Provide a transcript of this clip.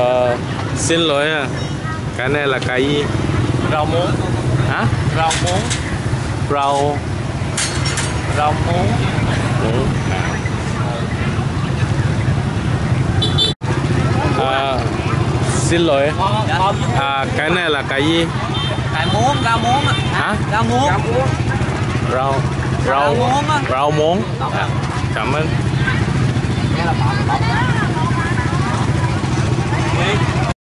Ờ, xin lỗi à cái này là cái gì? Rau muống. Hả? Rau muống. Rau. Rau muống. À, xin lỗi. Dạ. À, cái này là cái gì? Cái muống rau muống hả? Rau muống. Rau. Rau rau muống. Rau muống. Cảm ơn.